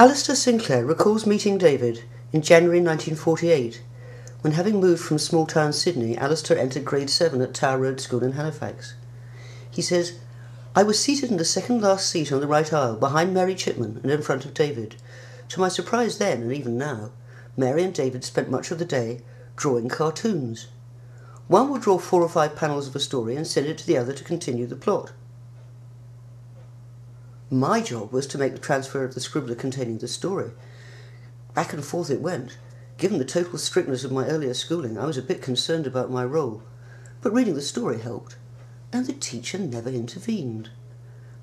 Alasdair Sinclair recalls meeting David in January 1948 when, having moved from small town Sydney, Alasdair entered grade 7 at Tower Road School in Halifax. He says, I was seated in the second last seat on the right aisle, behind Mary Chipman and in front of David. To my surprise then, and even now, Mary and David spent much of the day drawing cartoons. One would draw four or five panels of a story and send it to the other to continue the plot. My job was to make the transfer of the scribbler containing the story. Back and forth it went. Given the total strictness of my earlier schooling, I was a bit concerned about my role. But reading the story helped, and the teacher never intervened.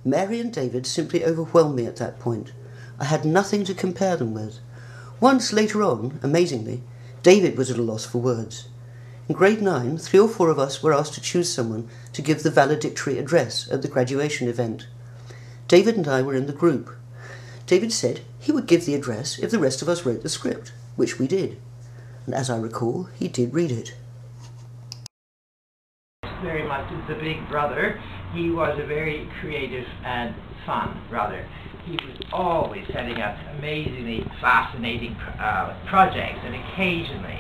Mary and David simply overwhelmed me at that point. I had nothing to compare them with. Once later on, amazingly, David was at a loss for words. In grade 9, three or four of us were asked to choose someone to give the valedictory address at the graduation event. David and I were in the group. David said he would give the address if the rest of us wrote the script, which we did. And as I recall, he did read it. Very much the big brother, he was a very creative and fun brother. He was always setting up amazingly fascinating uh, projects, and occasionally,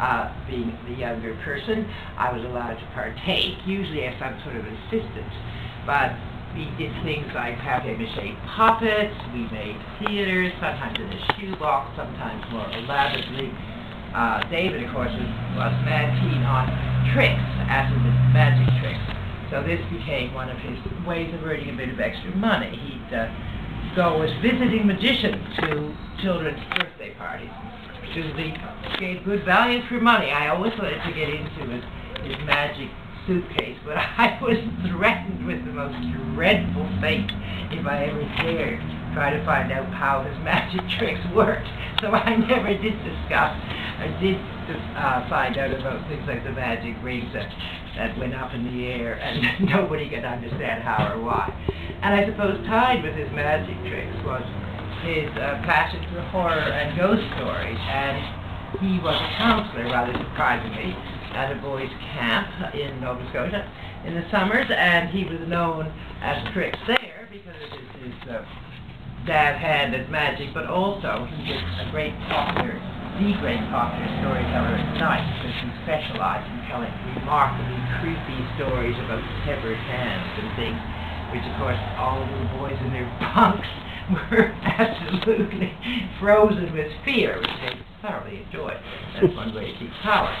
uh, being the younger person, I was allowed to partake, usually as some sort of assistant. But we did things like papier-mâché puppets, we made theaters, sometimes in a shoebox, sometimes more elaborately. Uh, David, of course, was, was mad keen on tricks, the magic tricks. So this became one of his ways of earning a bit of extra money. He'd uh, go as visiting magician to children's birthday parties. Presumably gave good value for money. I always wanted to get into his, his magic suitcase, but I was threatened with the most dreadful fate if I ever dared try to find out how his magic tricks worked. So I never did discuss I did uh, find out about things like the magic rings that, that went up in the air and nobody could understand how or why. And I suppose tied with his magic tricks was his uh, passion for horror and ghost stories. And he was a counselor, rather surprisingly, at a boys' camp in Nova Scotia in the summers, and he was known as Tricks there because of his, his uh, dab hand at magic, but also he was a great popular, the great popular storyteller at night because he specialized in telling remarkably creepy stories about severed hands and things, which of course all the boys in their bunks were absolutely frozen with fear, which they thoroughly enjoyed. That's one way to keep power.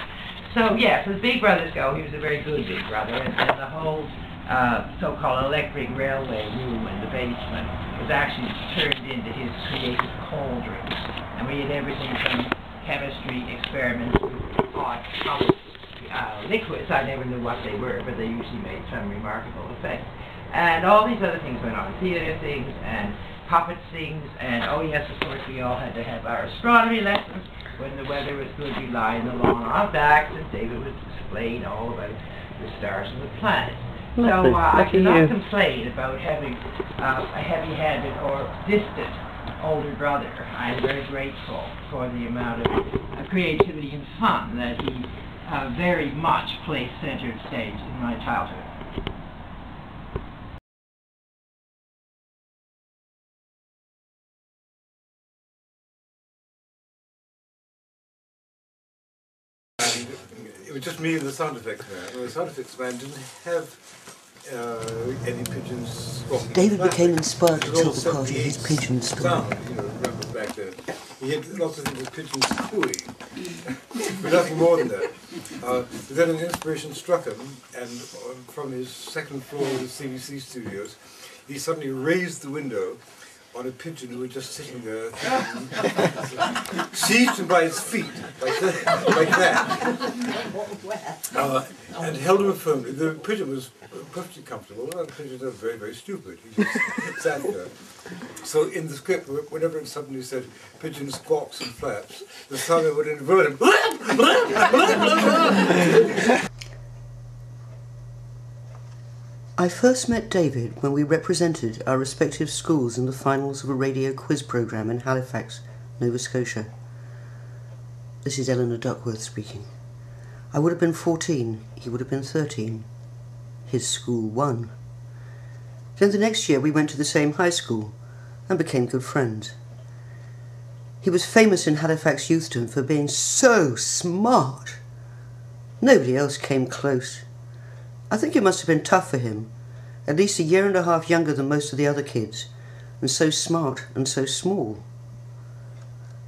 So yes, as Big Brothers go, he was a very good Big Brother, and, and the whole uh, so-called electric railway room in the basement was actually turned into his creative cauldron. And we had everything from chemistry experiments with odd uh, liquids. I never knew what they were, but they usually made some remarkable effect. And all these other things went on, theater things and puppet things, and oh yes, of course, we all had to have our astronomy lessons when the weather was good, we lie in the lawn on our backs, and David was explain all about the stars and the planets. So uh, I cannot complain about having uh, a heavy-handed or distant older brother. I'm very grateful for the amount of uh, creativity and fun that he uh, very much placed center stage in my childhood. It was just me and the sound effects man. Well, the sound effects man didn't have uh, any pigeons. David became inspired to tell the party his pigeon story. Sound, you know, remember back then. He had lots of things with pigeons cooing, but nothing more than that. Uh, then an inspiration struck him, and from his second floor of the CBC studios, he suddenly raised the window on a pigeon who was just sitting there, seized him by his feet, like that, like that uh, and held him firmly. The pigeon was perfectly comfortable, and the pigeon was very, very stupid. He just sat there. So in the script, whenever it suddenly said pigeon squawks and flaps, the son would invert him. I first met David when we represented our respective schools in the finals of a radio quiz program in Halifax, Nova Scotia. This is Eleanor Duckworth speaking. I would have been 14, he would have been 13. His school won. Then the next year we went to the same high school and became good friends. He was famous in Halifax Youthdom for being so smart. Nobody else came close. I think it must have been tough for him, at least a year and a half younger than most of the other kids, and so smart and so small.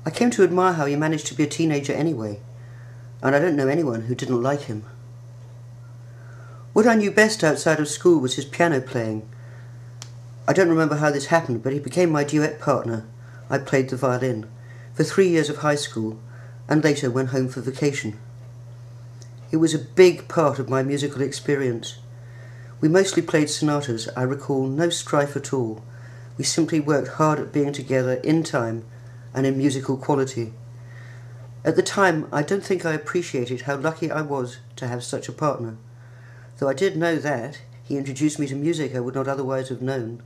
I came to admire how he managed to be a teenager anyway, and I don't know anyone who didn't like him. What I knew best outside of school was his piano playing. I don't remember how this happened, but he became my duet partner. I played the violin for three years of high school and later went home for vacation. It was a big part of my musical experience. We mostly played sonatas, I recall no strife at all. We simply worked hard at being together in time and in musical quality. At the time, I don't think I appreciated how lucky I was to have such a partner. Though I did know that, he introduced me to music I would not otherwise have known.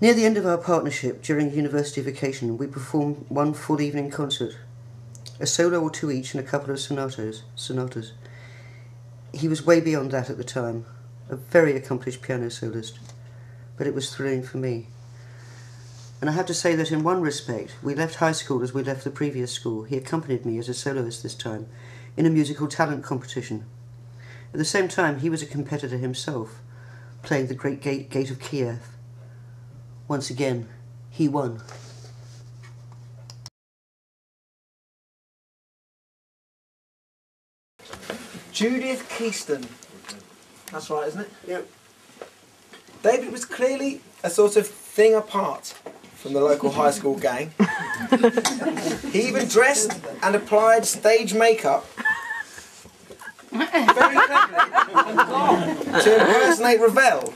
Near the end of our partnership, during university vacation, we performed one full evening concert, a solo or two each and a couple of sonatas. sonatas. He was way beyond that at the time, a very accomplished piano soloist, but it was thrilling for me. And I have to say that in one respect, we left high school as we left the previous school. He accompanied me as a soloist this time in a musical talent competition. At the same time, he was a competitor himself, playing the Great Gate, Gate of Kiev. Once again, he won. Judith Keyston. That's right, isn't it? Yep. David was clearly a sort of thing apart from the local high school gang. he even dressed and applied stage makeup very cleverly to impersonate Ravel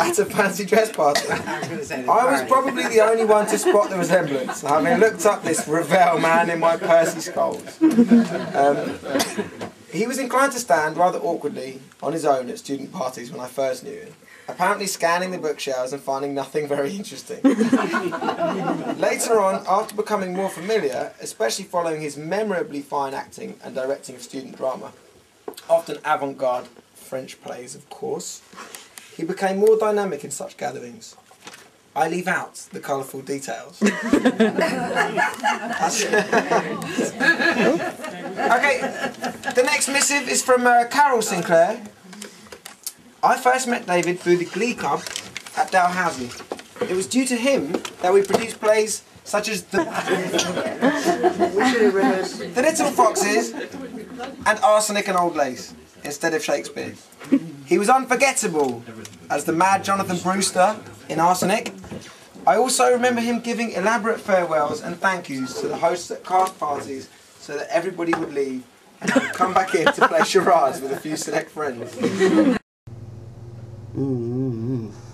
at a fancy dress party. I was probably the only one to spot the resemblance, having looked up this Ravel man in my Percy Scholes. Um, he was inclined to stand rather awkwardly on his own at student parties when I first knew him, apparently scanning the bookshelves and finding nothing very interesting. Later on, after becoming more familiar, especially following his memorably fine acting and directing of student drama, often avant garde French plays, of course, he became more dynamic in such gatherings. I leave out the colourful details. okay, the next missive is from uh, Carol Sinclair. I first met David through the Glee Club at Dalhousie. It was due to him that we produced plays such as The, the Little Foxes and Arsenic and Old Lace instead of Shakespeare. He was unforgettable as the mad Jonathan Brewster in Arsenic. I also remember him giving elaborate farewells and thank yous to the hosts at cast parties so that everybody would leave and come back in to play charades with a few select friends. Mm-hmm.